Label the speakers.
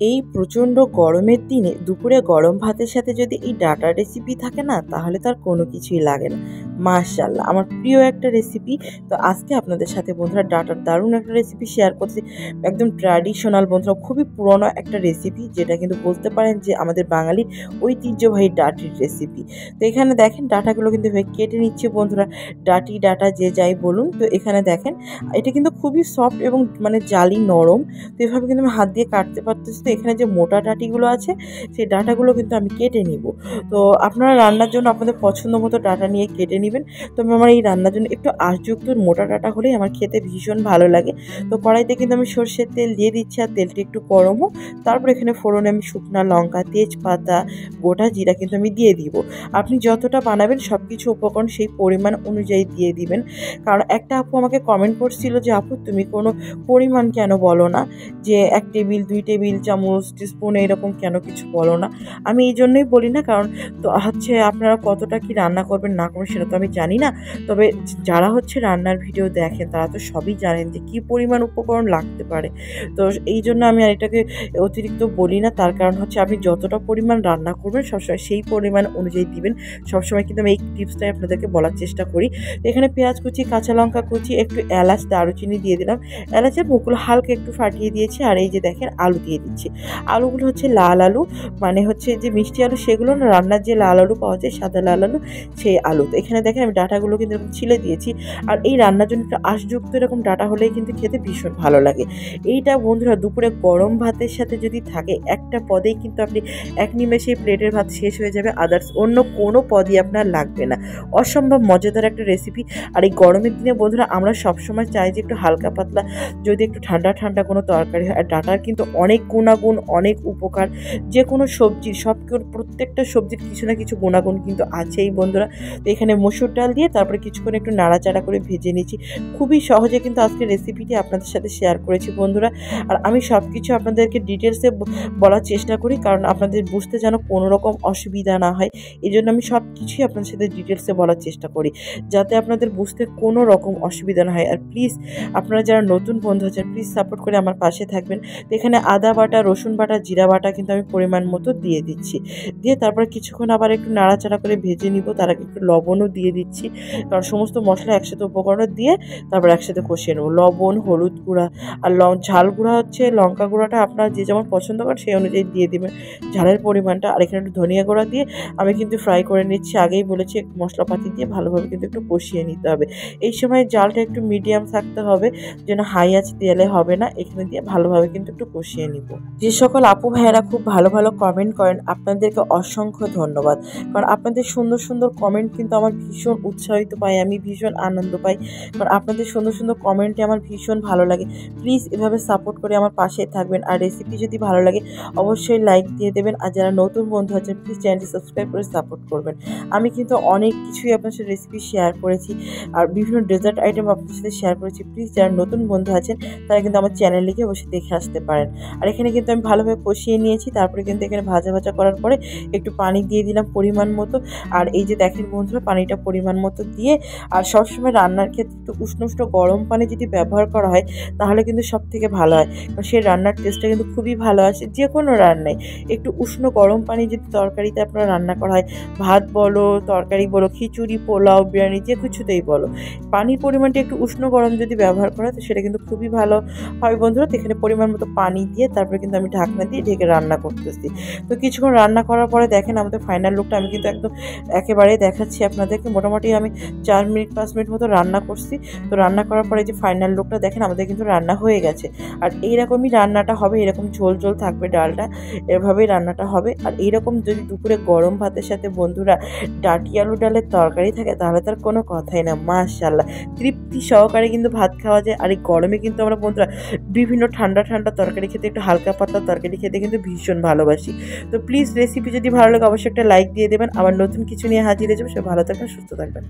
Speaker 1: এই প্রচণ্ড গরমের দিনে দুপুরে গরম ভাতের সাথে যদি এই ডাটা রেসিপি থাকে না, তাহলে তার কোনো কিছুই লাগে না। মাশাল্লাহ আমার প্রিয় একটা রেসিপি তো আজকে আপনাদের সাথে বন্ধুরা ডাটার দারুণ একটা রেসিপি শেয়ার করছি। একদম ট্র্যাডিশনাল বন্ধুরা, খুবই পুরনো একটা রেসিপি যেটা কিন্তু বলতে পারেন যে আমাদের বাঙালির ঐতিহ্যবাহী ডাটির রেসিপি তো এখানে দেখেন ডাটাগুলো কিন্তু কেটে নিচ্ছে বন্ধুরা। ডাটি, ডাটা, যে যাই বলুন। তো এখানে দেখেন, এটা কিন্তু খুবই সফট এবং মানে জালি নরম। তো এভাবে কিন্তু আমি হাত দিয়ে কাটতে পারতেছি। এখানে যে মোটা ডাটিগুলো আছে, সেই ডাটাগুলো কিন্তু আমি কেটে নিব। তো আপনারা রান্নার জন্য আপনাদের পছন্দ মতো ডাটা নিয়ে কেটে নেবেন। তবে আমার এই রান্নার জন্য একটু আশযুক্ত মোটা ডাটা হলেই আমার খেতে ভীষণ ভালো লাগে। তো কড়াইতে কিন্তু আমি সর্ষের তেল দিয়ে দিচ্ছি আর তেলটা একটু গরম হোক। তারপর এখানে ফোড়নে আমি শুকনা লঙ্কা, তেজপাতা, গোটা জিরা কিন্তু আমি দিয়ে দিব। আপনি যতটা বানাবেন সব কিছু উপকরণ সেই পরিমাণ অনুযায়ী দিয়ে দিবেন। কারণ একটা আপু আমাকে কমেন্ট করছিল যে, আপু, তুমি কোনো পরিমাণ কেন বলো না? যে, এক টেবিল, দুই টেবিল, চামচ টিস্পুন এরকম কেন কিছু বলো না। আমি এই জন্যই বলি না, কারণ তো হচ্ছে আপনারা কতটা কি রান্না করবেন, না করবেন সেটা তো আমি জানি না। তবে যারা হচ্ছে রান্নার ভিডিও দেখেন, তারা তো সবই জানেন যে কী পরিমাণ উপকরণ লাগতে পারে। তো এই জন্য আমি আর এটাকে অতিরিক্ত বলি না, তার কারণ হচ্ছে আপনি যতটা পরিমাণ রান্না করবেন, সবসময় সেই পরিমাণ অনুযায়ী দিবেন। সবসময় কিন্তু আমি এই টিপসটাই আপনাদেরকে বলার চেষ্টা করি। এখানে পেঁয়াজ কুচি, কাঁচা লঙ্কা কুচি, একটু এলাচ, দারুচিনি দিয়ে দিলাম। এলাচের মুকুল হালকা একটু ফাটিয়ে দিয়েছি, আর এই যে দেখেন, আলু দিয়ে দিচ্ছি। আলুগুলো হচ্ছে লাল আলু মানে হচ্ছে যে মিষ্টি আলু সেগুলো না রান্নার যে লাল আলু পাওয়া যায় সাদা লাল আলু, সেই আলু। তো এখানে দেখেন আমি ডাটাগুলো কিন্তু এরকম ছিলে দিয়েছি। আর এই রান্নার জন্য একটু আশযুক্ত এরকম ডাটা হলেই কিন্তু খেতে ভীষণ ভালো লাগে। এইটা বন্ধুরা দুপুরে গরম ভাতের সাথে যদি থাকে, একটা পদেই কিন্তু আপনি এক নিমেষেই প্লেটের ভাত শেষ হয়ে যাবে আদার্স অন্য কোনো পদই আপনার লাগবে না। অসম্ভব মজাদার একটা রেসিপি আর এই গরমের দিনে বন্ধুরা আমরা সবসময় চাই যে একটু হালকা পাতলা, যদি একটু ঠান্ডা ঠান্ডা কোনো তরকারি হয়। আর ডাটার কিন্তু অনেক গুণাগুণ, অনেক উপকার যে কোনো সবজির সব প্রত্যেকটা সবজির কিছু না কিছু গুণাগুণ কিন্তু আছেই বন্ধুরা। তো এখানে মসুর ডাল দিয়ে তারপরে কিছুক্ষণ একটু নাড়াচাড়া করে ভেজে নিয়েছি। খুবই সহজে কিন্তু আজকে রেসিপিটি আপনাদের সাথে শেয়ার করেছি বন্ধুরা। আর আমি সব কিছু আপনাদেরকে ডিটেলসে বলার চেষ্টা করি, কারণ আপনাদের বুঝতে যেন কোনো রকম অসুবিধা না হয়। এই জন্য আমি সব কিছুই আপনাদের সাথে ডিটেলসে বলার চেষ্টা করি, যাতে আপনাদের বুঝতে কোনো রকম অসুবিধা না হয়। আর প্লিজ আপনারা যারা নতুন বন্ধু আছেন প্লিজ সাপোর্ট করে আমার পাশে থাকবেন। এখানে আদা বাটা রসুন বাটা, জিরা বাটা কিন্তু আমি পরিমাণ মতো দিয়ে দিচ্ছি। দিয়ে তারপরে কিছুক্ষণ আবার একটু নাড়াচাড়া করে ভেজে নিব। তার আগে একটু লবণও দিয়ে দিচ্ছি। কারণ সমস্ত মশলা একসাথে উপকরণ দিয়ে তারপর একসাথে কষিয়ে নেব। লবণ, হলুদ গুঁড়া আর লং, ঝাল গুঁড়া হচ্ছে লঙ্কা গুঁড়াটা আপনারা যে যেমন পছন্দ করেন সেই অনুযায়ী দিয়ে দেবেন। ঝালের পরিমাণটা আর এখানে একটু ধনিয়া গুঁড়া দিয়ে আমি কিন্তু ফ্রাই করে নিচ্ছি। আগেই বলেছি মশলাপাতি দিয়ে ভালোভাবে কিন্তু একটু কষিয়ে নিতে হবে। এই সময় জালটা একটু মিডিয়াম থাকতে হবে। যেন হাই আছে দিলে হবে না। এখানে দিয়ে ভালোভাবে কিন্তু একটু কষিয়ে নিব। যে সকল আপু ভাইয়েরা খুব ভালো ভালো কমেন্ট করেন, আপনাদেরকে অসংখ্য ধন্যবাদ। কারণ আপনাদের সুন্দর সুন্দর কমেন্ট কিন্তু আমার ভীষণ উৎসাহিত পাই আমি ভীষণ আনন্দ পাই। কারণ আপনাদের সুন্দর সুন্দর কমেন্টে আমার ভীষণ ভালো লাগে। প্লিজ এভাবে সাপোর্ট করে আমার পাশে থাকবেন। আর রেসিপি যদি ভালো লাগে, অবশ্যই লাইক দিয়ে দেবেন। আর যারা নতুন বন্ধু আছেন প্লিজ চ্যানেলটি সাবস্ক্রাইব করে সাপোর্ট করবেন। আমি কিন্তু অনেক কিছুই আপনার সাথে রেসিপি শেয়ার করেছি। আর বিভিন্ন ডেজার্ট আইটেম আপনার সাথে শেয়ার করেছি। প্লিজ যারা নতুন বন্ধু আছেন, তারা কিন্তু আমার চ্যানেল লিখে বসে দেখে আসতে পারেন। আর এখানে কিন্তু আমি ভালোভাবে কষিয়ে নিয়েছি। তারপরে কিন্তু এখানে ভাজা ভাজা করার পরে একটু পানি দিয়ে দিলাম পরিমাণ মতো। আর এই যে দেখেন বন্ধুরা, পানিটা পরিমাণ মতো দিয়ে আর সবসময় রান্নার ক্ষেত্রে একটু উষ্ণ উষ্ণ গরম পানি যদি ব্যবহার করা হয়, তাহলে কিন্তু সব থেকে ভালো হয়। কারণ সেই রান্নার টেস্টটা কিন্তু খুবই ভালো আসে যে কোনো রান্নায়। একটু উষ্ণ গরম পানি যদি তরকারিতে আপনার রান্না করা হয়, ভাত বলো, তরকারি বলো, খিচুড়ি, পোলাও, বিরিয়ানি, যে কিছুতেই বলো, পানির পরিমাণটা একটু উষ্ণ গরম যদি ব্যবহার করা হয়, তো সেটা কিন্তু খুবই ভালো হয় বন্ধুরা। তো এখানে পরিমাণ মতো পানি দিয়ে তারপরে কিন্তু আমি ঢাকনা দিয়ে ঢেকে রান্না করতেছি। তো কিছুক্ষণ রান্না করার পরে দেখেন আমাদের ফাইনাল লুকটা আমি কিন্তু একদম একেবারেই দেখাচ্ছি আপনাদেরকে। মোটামুটি আমি চার মিনিট, পাঁচ মিনিট মতো রান্না করছি। তো রান্না করার পরে যে ফাইনাল লুকটা দেখেন আমাদের কিন্তু রান্না হয়ে গেছে। আর এইরকমই রান্নাটা হবে, এরকম ঝোল ঝোল থাকবে ডালটা, এভাবেই রান্নাটা হবে। আর এইরকম যদি দুপুরে গরম ভাতের সাথে বন্ধুরা ডাটি আলু ডালের তরকারি থাকে, তাহলে তার কোনো কথাই না। মাশাল্লাহ তৃপ্তি সহকারে কিন্তু ভাত খাওয়া যায়। আর এই গরমে কিন্তু আমরা বন্ধুরা বিভিন্ন ঠান্ডা ঠান্ডা তরকারি খেতে একটু হালকা পাতলা তরকারি খেতে কিন্তু ভীষণ ভালোবাসি। তো প্লিজ রেসিপি যদি ভালো লাগে, অবশ্যই একটা লাইক দিয়ে দেবেন। আবার নতুন কিছু নিয়ে হাজির হয়ে যাব, সে ভালো থাকবেন, সুস্থ থাকবেন।